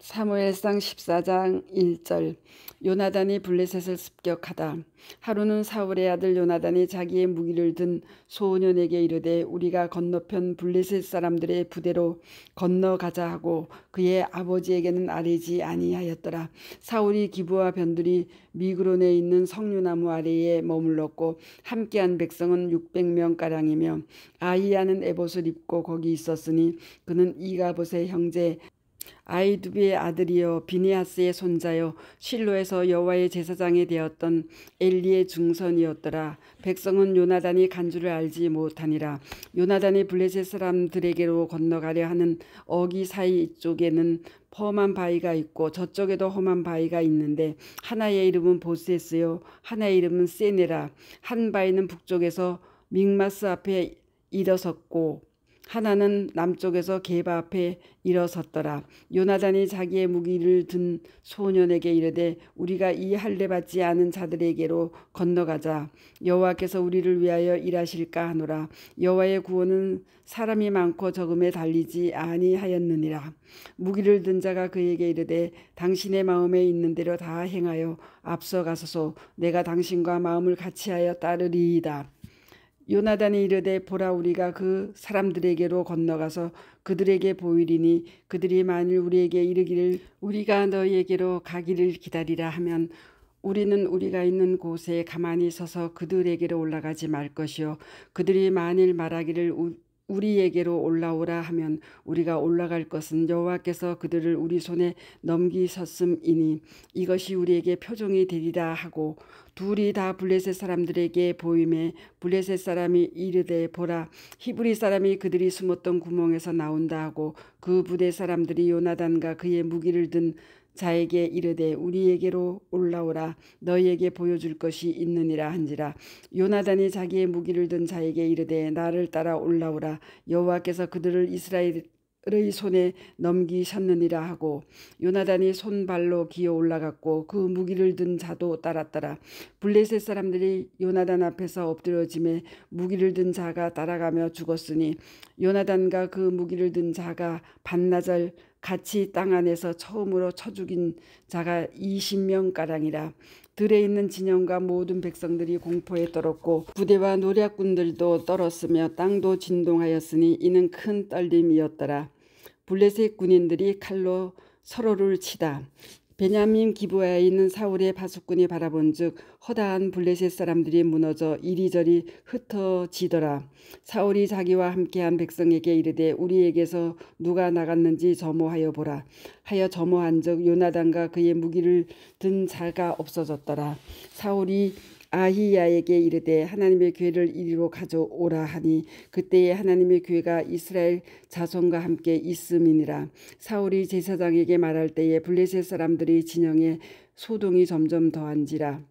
사무엘상 14장 1절 요나단이 블레셋을 습격하다. 하루는 사울의 아들 요나단이 자기의 무기를 든 소년에게 이르되 우리가 건너편 블레셋 사람들의 부대로 건너가자 하고 그의 아버지에게는 아뢰지 아니하였더라. 사울이 기부와 변들이 미그론에 있는 석류나무 아래에 머물렀고 함께한 백성은 600명가량이며 아이야는 에봇을 입고 거기 있었으니 그는 이가봇의 형제 아이두비의 아들이요 비니아스의 손자요 실로에서 여호와의 제사장이 되었던 엘리의 중선이었더라. 백성은 요나단이 간주를 알지 못하니라. 요나단이 블레셋 사람들에게로 건너가려 하는 어기 사이 이쪽에는 험한 바위가 있고 저쪽에도 험한 바위가 있는데 하나의 이름은 보세스요 하나의 이름은 세네라. 한 바위는 북쪽에서 믹마스 앞에 일어섰고 하나는 남쪽에서 게바 앞에 일어섰더라. 요나단이 자기의 무기를 든 소년에게 이르되 우리가 이 할례 받지 않은 자들에게로 건너가자. 여호와께서 우리를 위하여 일하실까 하노라. 여호와의 구원은 사람이 많고 적음에 달리지 아니하였느니라. 무기를 든 자가 그에게 이르되 당신의 마음에 있는 대로 다 행하여 앞서가소서 내가 당신과 마음을 같이하여 따르리이다. 요나단이 이르되 보라 우리가 그 사람들에게로 건너가서 그들에게 보이리니 그들이 만일 우리에게 이르기를 우리가 너희에게로 가기를 기다리라 하면 우리는 우리가 있는 곳에 가만히 서서 그들에게로 올라가지 말 것이요. 그들이 만일 말하기를 우리에게로 올라오라 하면 우리가 올라갈 것은 여호와께서 그들을 우리 손에 넘기셨음이니 이것이 우리에게 표종이 되리라 하고 둘이 다 블레셋 사람들에게 보임에 블레셋 사람이 이르되 보라 히브리 사람이 그들이 숨었던 구멍에서 나온다 하고 그 부대 사람들이 요나단과 그의 무기를 든 자에게 이르되 우리에게로 올라오라. 너희에게 보여줄 것이 있느니라 한지라. 요나단이 자기의 무기를 든 자에게 이르되 나를 따라 올라오라. 여호와께서 그들을 이스라엘 의 손에 넘기셨느니라 하고 요나단이 손발로 기어 올라갔고 그 무기를 든 자도 따랐더라. 블레셋 사람들이 요나단 앞에서 엎드려짐에 무기를 든 자가 따라가며 죽었으니 요나단과 그 무기를 든 자가 반나절 같이 땅 안에서 처음으로 쳐 죽인 자가 20명가량이라 들에 있는 진영과 모든 백성들이 공포에 떨었고 부대와 노략군들도 떨었으며 땅도 진동하였으니 이는 큰 떨림이었더라. 블레셋 군인들이 칼로 서로를 치다. 베냐민 기부하에 있는 사울의 파수꾼이 바라본즉 허다한 블레셋 사람들이 무너져 이리저리 흩어지더라. 사울이 자기와 함께한 백성에게 이르되 우리에게서 누가 나갔는지 점호하여 보라. 하여 점호한즉 요나단과 그의 무기를 든 자가 없어졌더라. 사울이 아히야에게 이르되 하나님의 교회를 이리로 가져오라 하니 그때에 하나님의 교회가 이스라엘 자손과 함께 있음이니라. 사울이 제사장에게 말할 때에 블레셋 사람들이 진영에 소동이 점점 더한지라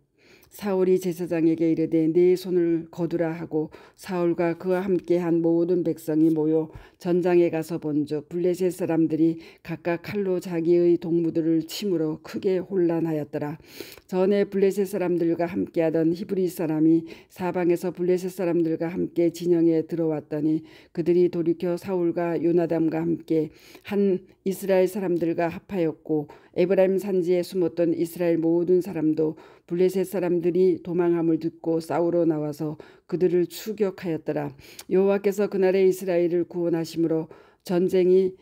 사울이 제사장에게 이르되 네 손을 거두라 하고 사울과 그와 함께한 모든 백성이 모여 전장에 가서 본즉 블레셋 사람들이 각각 칼로 자기의 동무들을 침으로 크게 혼란하였더라. 전에 블레셋 사람들과 함께하던 히브리 사람이 사방에서 블레셋 사람들과 함께 진영에 들어왔더니 그들이 돌이켜 사울과 요나담과 함께 한 이스라엘 사람들과 합하였고 에브라임 산지에 숨었던 이스라엘 모든 사람도 블레셋 사람들이 도망함을 듣고 싸우러 나와서 그들을 추격하였더라. 여호와께서 그날에 이스라엘을 구원하심으로 전쟁이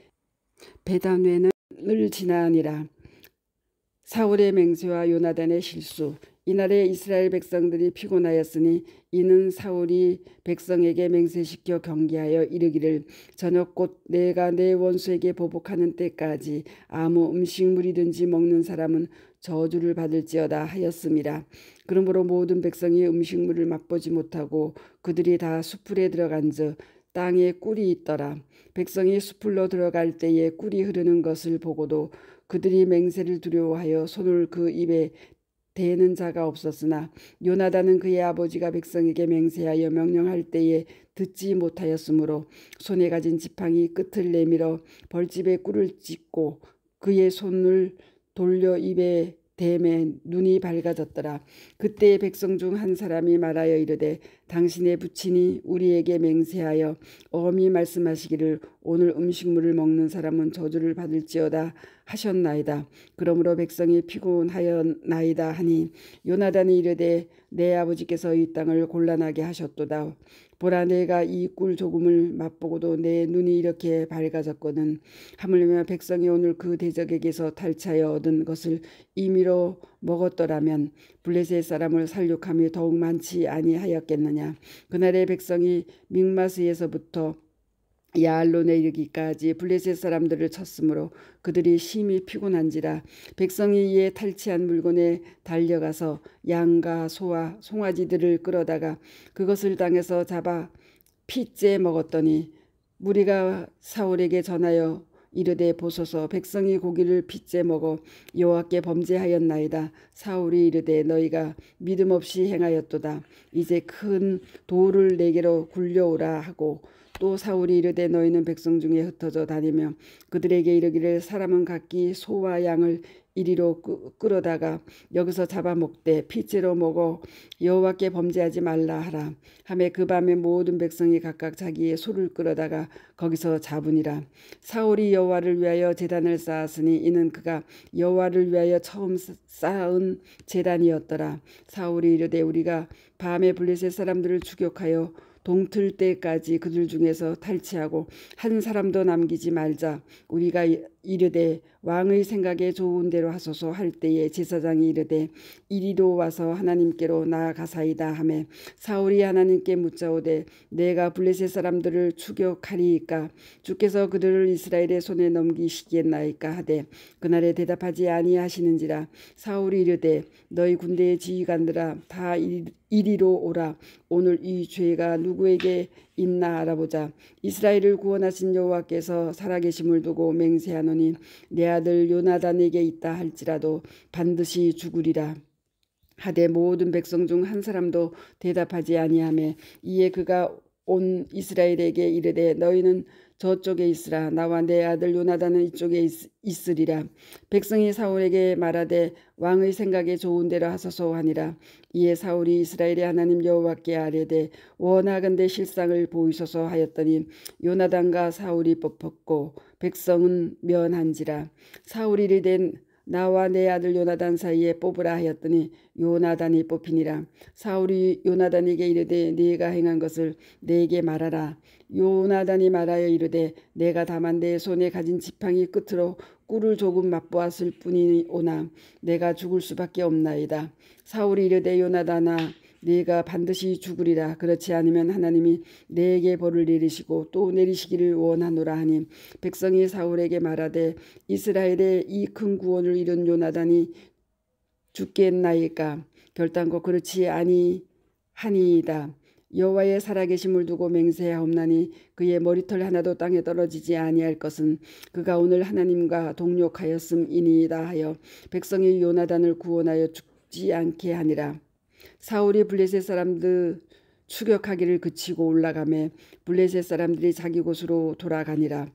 베단ዌ는 지나니라. 사울의 맹세와 요나단의 실수 이날에 이스라엘 백성들이 피곤하였으니 이는 사울이 백성에게 맹세시켜 경계하여 이르기를 저녁 곧 내가 내 원수에게 보복하는 때까지 아무 음식물이든지 먹는 사람은 저주를 받을지어다 하였습니다. 그러므로 모든 백성이 음식물을 맛보지 못하고 그들이 다 수풀에 들어간 즉 땅에 꿀이 있더라. 백성이 수풀로 들어갈 때에 꿀이 흐르는 것을 보고도 그들이 맹세를 두려워하여 손을 그 입에 대는 자가 없었으나 요나단은 그의 아버지가 백성에게 맹세하여 명령할 때에 듣지 못하였으므로 손에 가진 지팡이 끝을 내밀어 벌집에 꿀을 찢고 그의 손을 돌려 입에 댐에 눈이 밝아졌더라. 그때 백성 중 한 사람이 말하여 이르되 당신의 부친이 우리에게 맹세하여 어미 말씀하시기를 오늘 음식물을 먹는 사람은 저주를 받을지어다 하셨나이다. 그러므로 백성이 피곤하였나이다 하니 요나단이 이르되 내 아버지께서 이 땅을 곤란하게 하셨도다. 보라 내가 이 꿀 조금을 맛보고도 내 눈이 이렇게 밝아졌거든. 하물며 백성이 오늘 그 대적에게서 탈차여 얻은 것을 임의로 먹었더라면 블레셋 사람을 살육함이 더욱 많지 아니하였겠느냐. 그날의 백성이 믹마스에서부터 야알론에 이르기까지 블레셋 사람들을 쳤으므로 그들이 심히 피곤한지라 백성이 이에 탈취한 물건에 달려가서 양과 소와 송아지들을 끌어다가 그것을 당해서 잡아 피째 먹었더니 무리가 사울에게 전하여 이르되 보소서 백성이 고기를 핏째 먹어 여호와께 범죄하였나이다. 사울이 이르되 너희가 믿음 없이 행하였도다. 이제 큰 돌을 내게로 굴려오라 하고 또 사울이 이르되 너희는 백성 중에 흩어져 다니며 그들에게 이르기를 사람은 각기 소와 양을 이리로 끌어다가 여기서 잡아먹되 피째로 먹어 여호와께 범죄하지 말라 하라. 하매 그 밤에 모든 백성이 각각 자기의 소를 끌어다가 거기서 잡으니라. 사울이 여호와를 위하여 재단을 쌓았으니 이는 그가 여호와를 위하여 처음 쌓은 재단이었더라. 사울이 이르되 우리가 밤에 블레셋 사람들을 추격하여 동틀 때까지 그들 중에서 탈취하고 한 사람도 남기지 말자. 우리가 이르되 왕의 생각에 좋은 대로 하소서 할 때에 제사장이 이르되 이리로 와서 하나님께로 나아가사이다 하매 사울이 하나님께 묻자오되 내가 블레셋 사람들을 추격하리이까? 주께서 그들을 이스라엘의 손에 넘기시겠나이까? 하되 그날에 대답하지 아니하시는지라 사울이 이르되 너희 군대의 지휘관들아 다 이리로 오라. 오늘 이 죄가 누구에게 있나 알아보자. 이스라엘을 구원하신 여호와께서 살아계심을 두고 맹세하노니 내 아들 요나단에게 있다 할지라도 반드시 죽으리라. 하되 모든 백성 중 한 사람도 대답하지 아니하며 이에 그가 온 이스라엘에게 이르되 너희는 저쪽에 있으라. 나와 내 아들 요나단은 이쪽에 있, 으리라. 백성이 사울에게 말하되 왕의 생각에 좋은 대로 하소서 하니라. 이에 사울이 이스라엘의 하나님 여호와께 아뢰되 원하건대 실상을 보이소서 하였더니 요나단과 사울이 뽑혔고 백성은 면한지라. 사울이 이르된 나와 내 아들 요나단 사이에 뽑으라 하였더니 요나단이 뽑히니라. 사울이 요나단에게 이르되 네가 행한 것을 내게 말하라. 요나단이 말하여 이르되 내가 다만 내 손에 가진 지팡이 끝으로 꿀을 조금 맛보았을 뿐이오나 내가 죽을 수밖에 없나이다. 사울이 이르되 요나단아 네가 반드시 죽으리라. 그렇지 않으면 하나님이 내게 벌을 내리시고 또 내리시기를 원하노라 하니 백성이 사울에게 말하되 이스라엘의 이 큰 구원을 이룬 요나단이 죽겠나이까? 결단코 그렇지 아니하니이다. 여호와의 살아계심을 두고 맹세하옵나니 그의 머리털 하나도 땅에 떨어지지 아니할 것은 그가 오늘 하나님과 동력하였음이니이다 하여 백성이 요나단을 구원하여 죽지 않게 하니라 사울이 블레셋 사람들 추격하기를 그치고 올라가매 블레셋 사람들이 자기 곳으로 돌아가니라.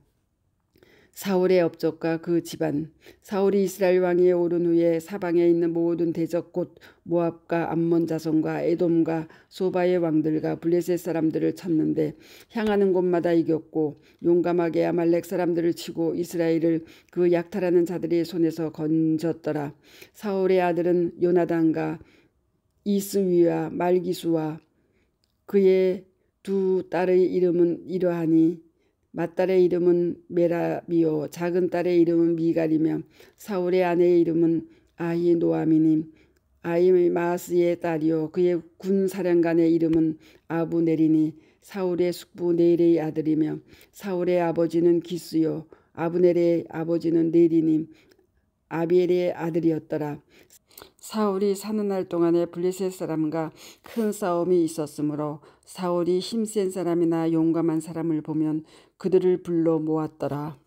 사울의 업적과 그 집안 사울이 이스라엘 왕위에 오른 후에 사방에 있는 모든 대적 곧 모압과 암몬 자손과 에돔과 소바의 왕들과 블레셋 사람들을 쳤는데 향하는 곳마다 이겼고 용감하게 아말렉 사람들을 치고 이스라엘을 그 약탈하는 자들의 손에서 건졌더라 사울의 아들은 요나단과 이스위와 말기수와 그의 두 딸의 이름은 이러하니 맏딸의 이름은 메라비오 작은 딸의 이름은 미갈이며 사울의 아내의 이름은 아히노아미니 아이마스의 딸이요 그의 군사령관의 이름은 아부네리니 사울의 숙부 네일의 아들이며 사울의 아버지는 기스요 아브넬의 아버지는 네리니 아비엘의 아들이었더라. 사울이 사는 날 동안에 블레셋 사람과 큰 싸움이 있었으므로 사울이 힘센 사람이나 용감한 사람을 보면 그들을 불러 모았더라.